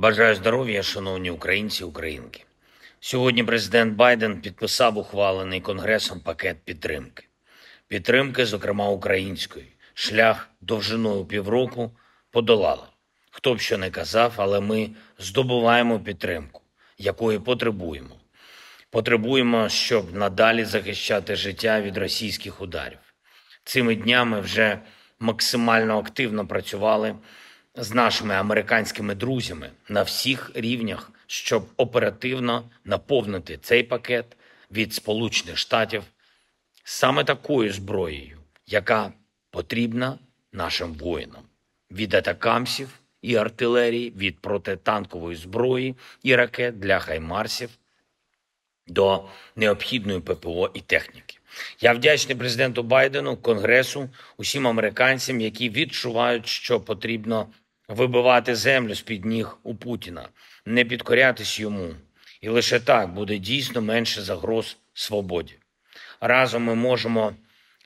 Бажаю здоров'я, шановні українці і українки. Сьогодні президент Байден підписав ухвалений Конгресом пакет підтримки. Підтримки, зокрема української. Шлях довжиною півроку подолали. Хто б що не казав, але ми здобуваємо підтримку, якої потребуємо. Потребуємо, щоб надалі захищати життя від російських ударів. Цими днями вже максимально активно працювали з нашими американськими друзями на всіх рівнях, щоб оперативно наповнити цей пакет від Сполучених Штатів саме такою зброєю, яка потрібна нашим воїнам від атакамсів і артилерії, від протитанкової зброї і ракет для хаймарсів до необхідної ППО і техніки. Я вдячний президенту Байдену, Конгресу, усім американцям, які відчувають, що потрібно вибивати землю з під ніг у Путіна, не підкорятись йому. І лише так буде дійсно менше загроз свободі. Разом ми можемо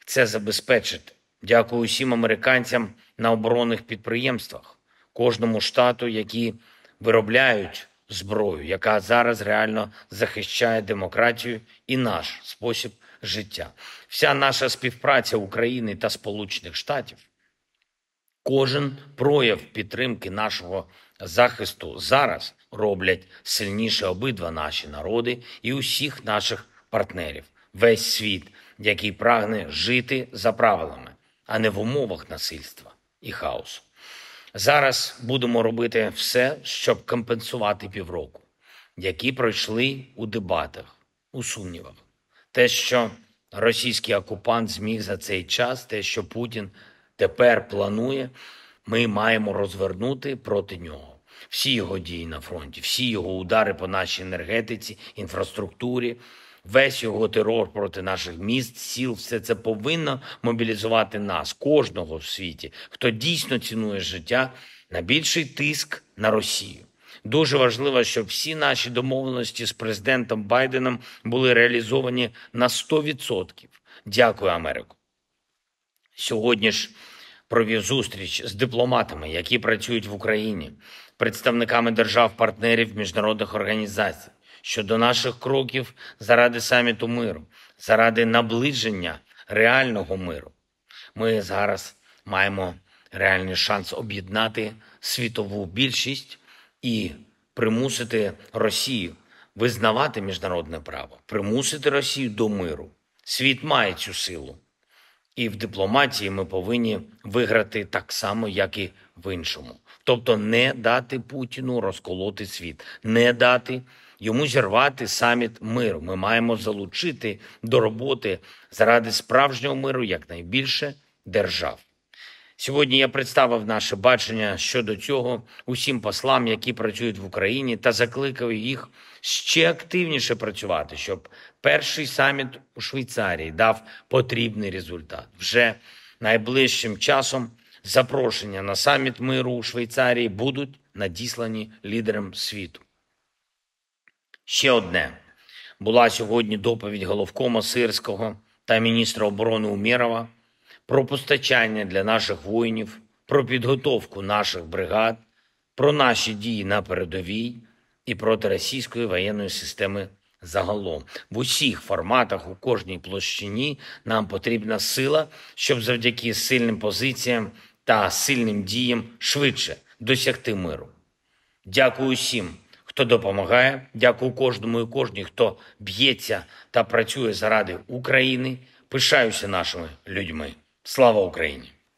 це забезпечити. Дякую усім американцям на оборонних підприємствах, кожному штату, які виробляють зброю, яка зараз реально захищає демократію і наш спосіб життя. Вся наша співпраця України та Сполучених Штатів, кожен прояв підтримки нашого захисту зараз роблять сильніше обидва наші народи і усіх наших партнерів, весь світ, який прагне жити за правилами, а не в умовах насильства і хаосу. Зараз будемо робити все, щоб компенсувати півроку, які пройшли у дебатах, у сумнівах. Те, що російський окупант зміг за цей час, те, що Путін тепер планує, ми маємо розвернути проти нього. Всі його дії на фронті, всі його удари по нашій енергетиці, інфраструктурі, весь його терор проти наших міст, сіл, все це повинно мобілізувати нас, кожного в світі, хто дійсно цінує життя, на більший тиск на Росію. Дуже важливо, щоб всі наші домовленості з президентом Байденом були реалізовані на 100%. Дякую, Америку. Сьогодні ж провів зустріч з дипломатами, які працюють в Україні, представниками держав-партнерів міжнародних організацій щодо наших кроків заради саміту миру, заради наближення реального миру. Ми зараз маємо реальний шанс об'єднати світову більшість і примусити Росію визнавати міжнародне право, примусити Росію до миру. Світ має цю силу. І в дипломатії ми повинні виграти так само, як і в іншому. Тобто не дати Путіну розколоти світ, не дати йому зірвати саміт миру. Ми маємо залучити до роботи заради справжнього миру якнайбільше держав. Сьогодні я представив наше бачення щодо цього усім послам, які працюють в Україні, та закликав їх ще активніше працювати, щоб перший саміт у Швейцарії дав потрібний результат. Вже найближчим часом запрошення на саміт миру у Швейцарії будуть надіслані лідерам світу. Ще одне була сьогодні доповідь головкома Сирського та міністра оборони Умєрова про постачання для наших воїнів, про підготовку наших бригад, про наші дії на передовій і проти російської воєнної системи загалом. В усіх форматах, у кожній площині нам потрібна сила, щоб завдяки сильним позиціям та сильним діям швидше досягти миру. Дякую всім, хто допомагає. Дякую кожному і кожній, хто б'ється та працює заради України. Пишаюся нашими людьми. Слава Україні!